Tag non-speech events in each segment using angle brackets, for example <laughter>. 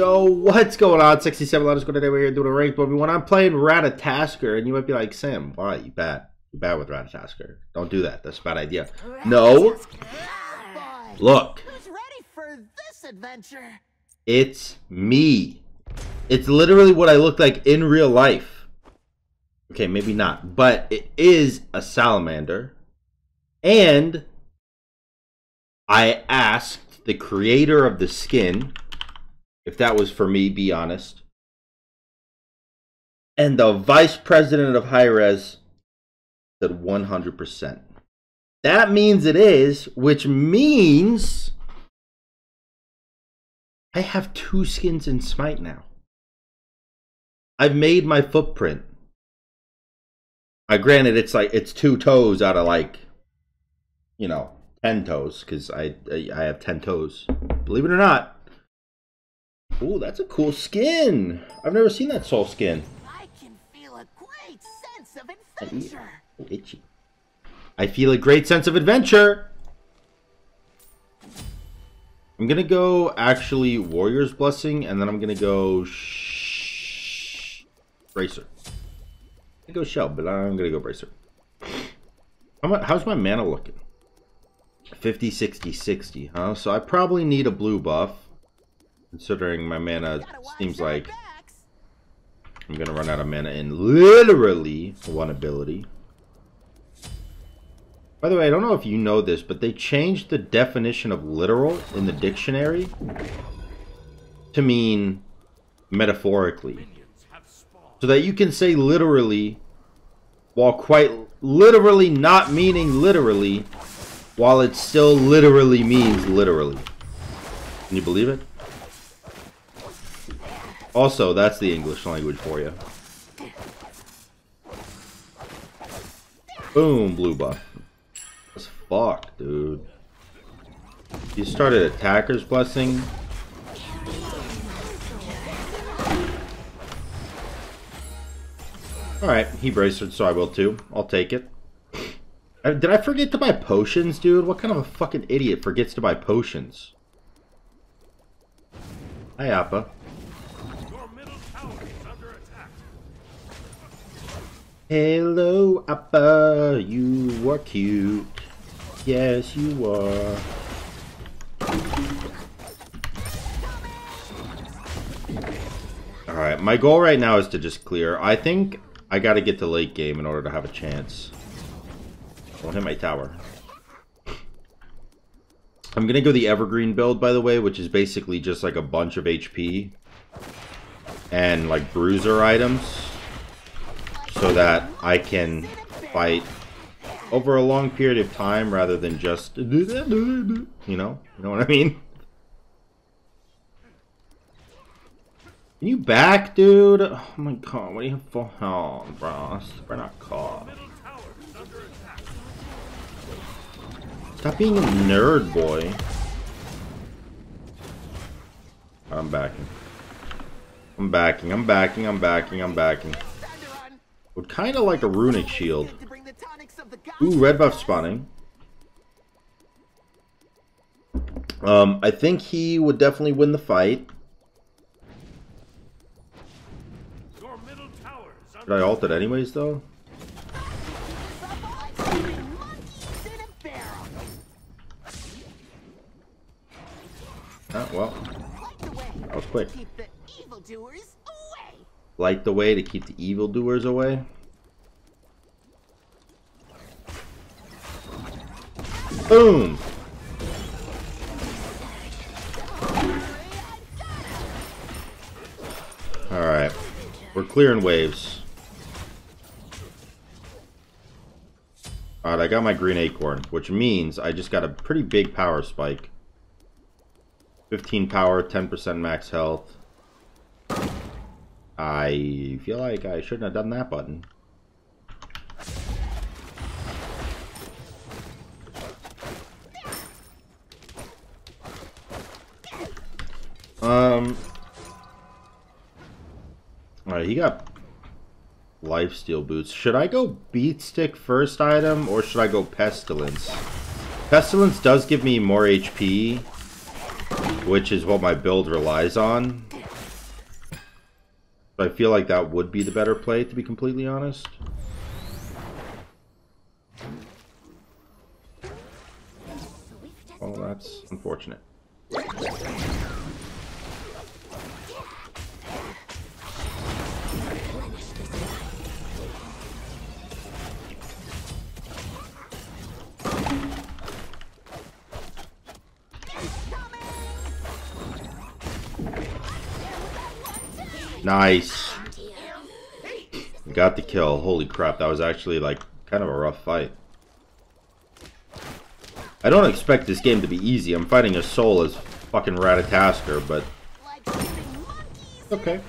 Yo, what's going on? 67 Let us go today. We're here doing a ranked movie. When I'm playing Ratatoskr, and you might be like, Sam, why? You bad. You bad with Ratatoskr. Don't do that. That's a bad idea. No. Look. Who's ready for this adventure? It's me. It's literally what I look like in real life. Okay, maybe not. But it is a salamander. And I asked the creator of the skin if that was for me, be honest. And the vice president of Hi-Rez said 100%. That means it is, which means I have two skins in Smite now. I've made my footprint. I granted it's like it's two toes out of like, you know, ten toes because I I have ten toes. Believe it or not. Ooh, that's a cool skin. I've never seen that Sol skin. I can feel a great sense of adventure. Oh, itchy. I feel a great sense of adventure. I'm gonna go actually Warrior's Blessing, and then I'm gonna go shh, Bracer. I go Shell, but I'm gonna go Bracer. How's my mana looking? 50, 60, 60, huh? So I probably need a blue buff, considering my mana seems like. I'm gonna run out of mana in literally one ability. By the way, I don't know if you know this, but they changed the definition of literal in the dictionary to mean metaphorically. So that you can say literally while quite literally not meaning literally while it still literally means literally. Can you believe it? Also, that's the English language for you. Boom, blue buff. That's fuck, dude. You started attacker's blessing. Alright, he bracered, so I will too. I'll take it. Did I forget to buy potions, dude? What kind of a fucking idiot forgets to buy potions? Hi, Appa. Hello, Appa. You are cute. Yes, you are. Alright, my goal right now is to just clear. I think I gotta get to late game in order to have a chance. Don't hit my tower. I'm gonna go the Evergreen build, by the way, which is basically just like a bunch of HP and like bruiser items so that I can fight over a long period of time rather than just you know you know what I mean? You back dude? Oh my god what do you have for oh bro? We're not caught. Stop being a nerd boy. I'm backing. I'm backing I'm backing I'm backing I'm backing. Would kind of like a runic shield. Ooh, red buff spawning. Um, I think he would definitely win the fight. Should I ult it anyways, though? Ah, well, that was quick. Light the way to keep the evildoers away. Boom! Alright. We're clearing waves. Alright, I got my green acorn, which means I just got a pretty big power spike. 15 power, 10% max health. I feel like I shouldn't have done that button. Um. Alright, he got life steal boots. Should I go beat stick first item or should I go pestilence? Pestilence does give me more HP, which is what my build relies on. I feel like that would be the better play, to be completely honest. Oh, that's unfortunate. Nice. Got the kill. Holy crap, that was actually like kind of a rough fight. I don't expect this game to be easy. I'm fighting a Sol as fucking Ratatoskr, but a Okay.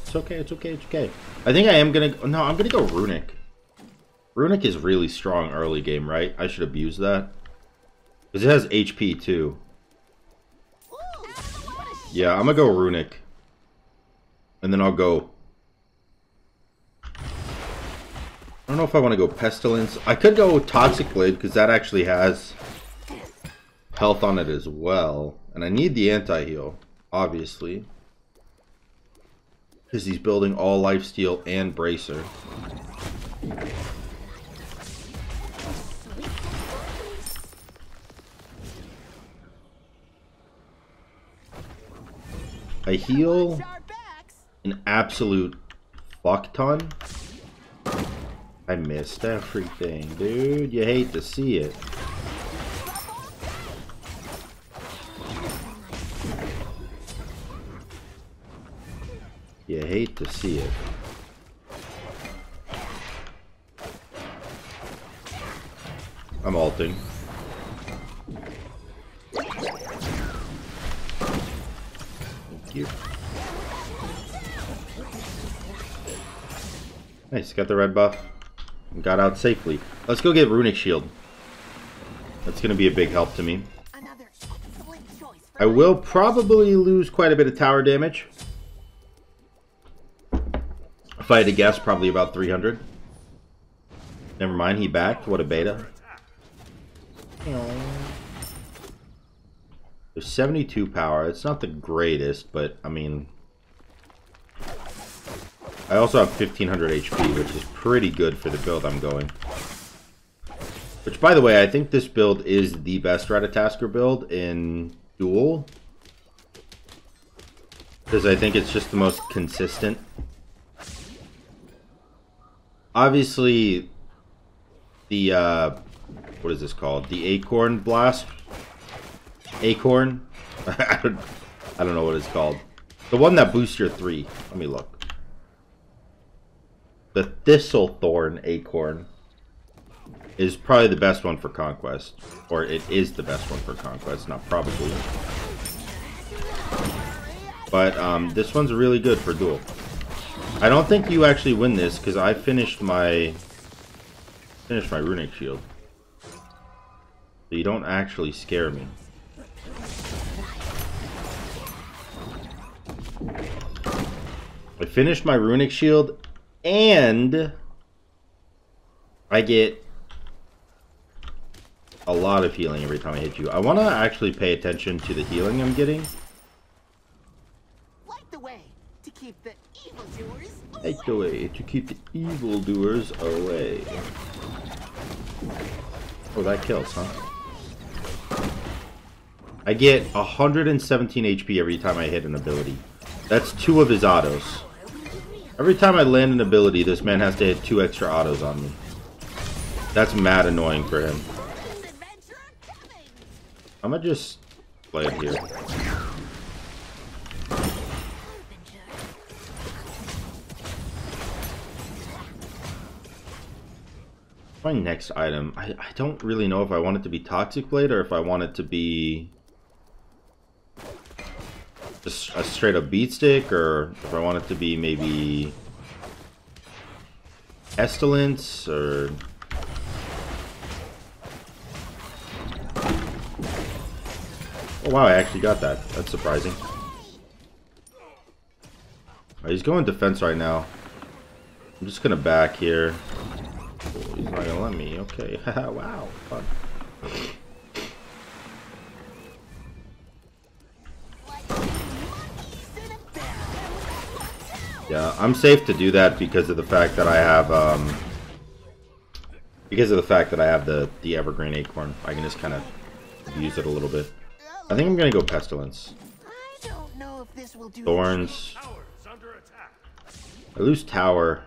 it's okay, it's okay, it's okay. I think I am gonna... No, I'm gonna go Runic. Runic is really strong early game, right? I should abuse that. Because it has HP too. Yeah, I'm gonna go Runic. And then I'll go... I don't know if I want to go Pestilence. I could go Toxic Blade, because that actually has health on it as well. And I need the anti-heal, obviously. Because he's building all lifesteal and Bracer. I heal. An absolute fuck ton. I missed everything, dude. You hate to see it. You hate to see it. I'm alting. Nice, got the red buff. Got out safely. Let's go get Runic Shield. That's gonna be a big help to me. Another excellent choice for I will probably lose quite a bit of tower damage. If I had to guess, probably about 300. Never mind, he backed. What a beta. There's 72 power. It's not the greatest, but I mean... I also have 1500 HP, which is pretty good for the build I'm going. Which, by the way, I think this build is the best Ratatoskr build in Duel. Because I think it's just the most consistent. Obviously, the, uh, what is this called? The Acorn Blast? Acorn? <laughs> I don't know what it's called. The one that boosts your 3. Let me look. The Thistlethorn Acorn is probably the best one for Conquest. Or it is the best one for Conquest, not probably. But um, this one's really good for Duel. I don't think you actually win this because I finished my finished my runic shield. So you don't actually scare me. I finished my runic shield and I get a lot of healing every time I hit you. I want to actually pay attention to the healing I'm getting. Light the way to keep the evildoers Take the way to keep the evildoers away. Oh, that kills, huh? I get 117 HP every time I hit an ability. That's two of his autos. Every time I land an ability, this man has to hit two extra autos on me. That's mad annoying for him. I'm gonna just play it here. My next item, I, I don't really know if I want it to be Toxic Blade or if I want it to be just a straight up beat stick or if I want it to be maybe Pestilence or Oh wow, I actually got that. That's surprising. Alright, he's going defense right now. I'm just gonna back here. Oh, he's not gonna let me. Okay. <laughs> wow. Fun. Yeah, I'm safe to do that because of the fact that I have, um, because of the fact that I have the, the Evergreen Acorn. I can just kind of use it a little bit. I think I'm going to go Pestilence. I. Thorns. I lose Tower.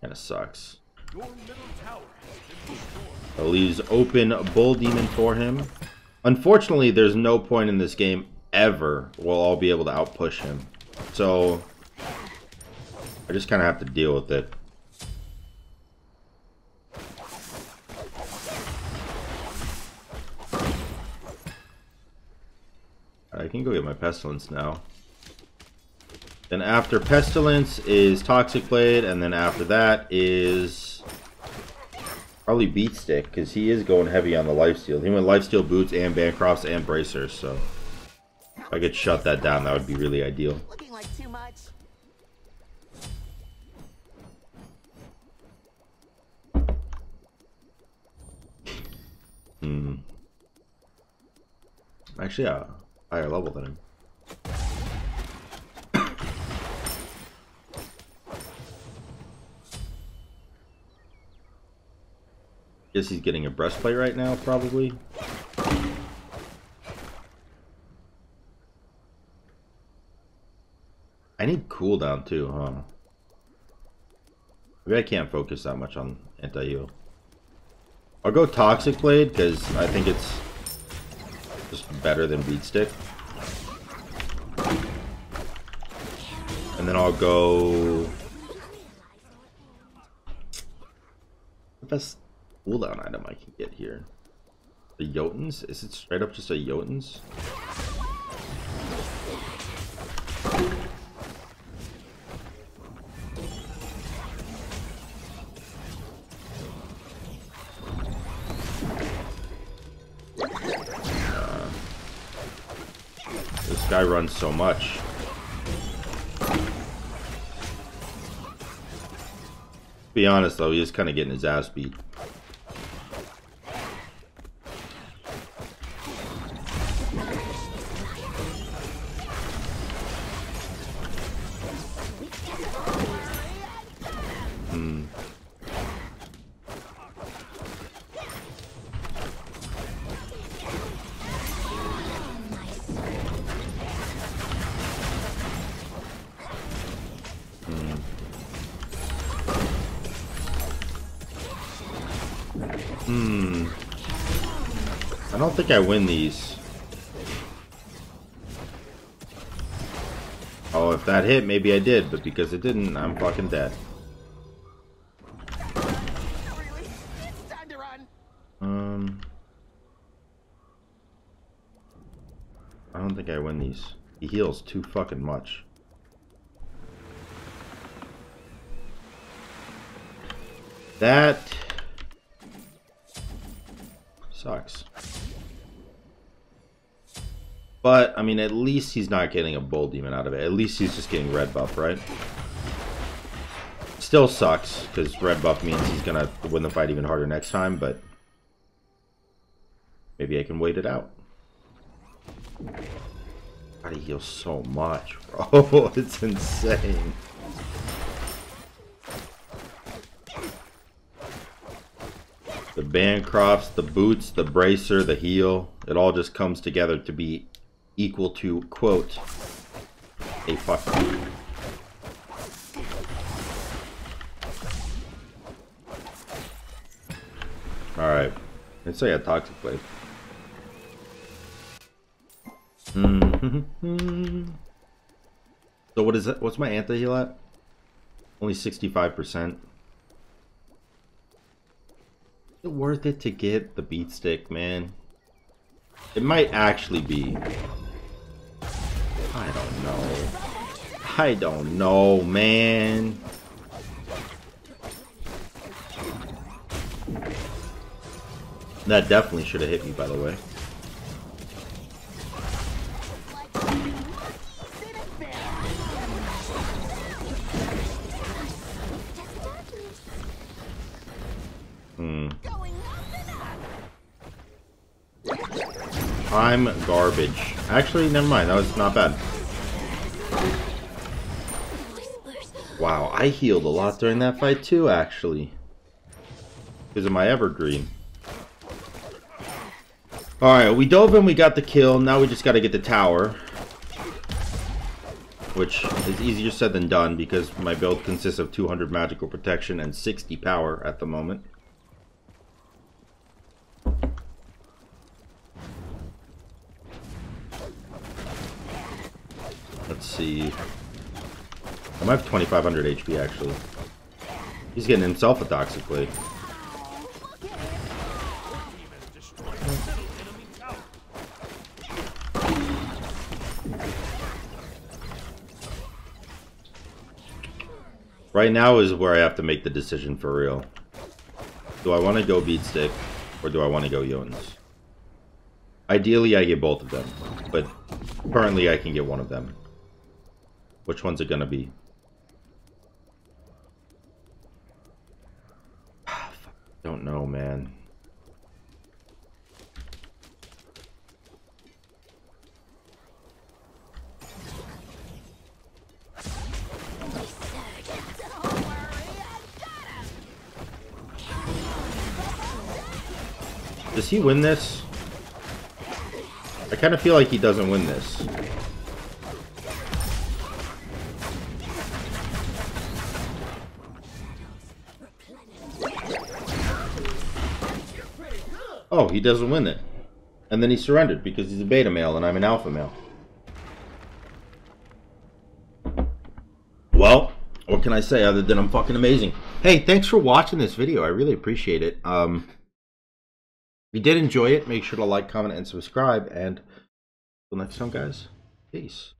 Kind of sucks. It leaves open Bull Demon for him. Unfortunately, there's no point in this game ever where I'll be able to outpush him. So, I just kind of have to deal with it. I can go get my Pestilence now. Then after Pestilence is Toxic Blade, and then after that is probably Beat Stick, because he is going heavy on the lifesteal. He went lifesteal boots and Bancrofts and bracers, so if I could shut that down, that would be really ideal. Hmm. Actually, yeah, higher level than him. Guess he's getting a breastplate right now, probably. I need cooldown too, huh? Maybe I can't focus that much on anti-heal. I'll go Toxic Blade because I think it's just better than Beat Stick. And then I'll go... The best cooldown item I can get here. The Jotuns? Is it straight up just a Jotuns? This guy runs so much. Be honest though, he is kind of getting his ass beat. Don't think I win these. Oh, if that hit, maybe I did, but because it didn't, I'm fucking dead. Um, I don't think I win these. He heals too fucking much. That sucks. But, I mean, at least he's not getting a Bull Demon out of it. At least he's just getting red buff, right? Still sucks, because red buff means he's gonna win the fight even harder next time, but maybe I can wait it out. God, he heals so much, <laughs> bro. it's insane. The Bancrofts, the boots, the bracer, the heal, it all just comes together to be equal to, quote, a fuck. Alright. Let's say a toxic blade. <laughs> So what is that? What's my anti-heal at? Only 65%. Is it worth it to get the beat stick, man? It might actually be. I don't know, man. That definitely should have hit me, by the way. Hmm. I'm garbage. Actually, never mind. That was not bad. Wow, I healed a lot during that fight too, actually. Because of my evergreen. Alright, we dove in, we got the kill. Now we just gotta get the tower. Which is easier said than done because my build consists of 200 magical protection and 60 power at the moment. Let's see. I might have 2500 HP actually. He's getting himself a toxic blade. Right now is where I have to make the decision for real. Do I want to go Beatstick or do I want to go Yons? Ideally, I get both of them, but currently I can get one of them. Which one's it gonna be? Don't know, man. Does he win this? I kind of feel like he doesn't win this. Oh, he doesn't win it. And then he surrendered because he's a beta male and I'm an alpha male. Well, what can I say other than I'm fucking amazing? Hey, thanks for watching this video. I really appreciate it. Um, if you did enjoy it, make sure to like, comment, and subscribe. And until next time, guys, peace.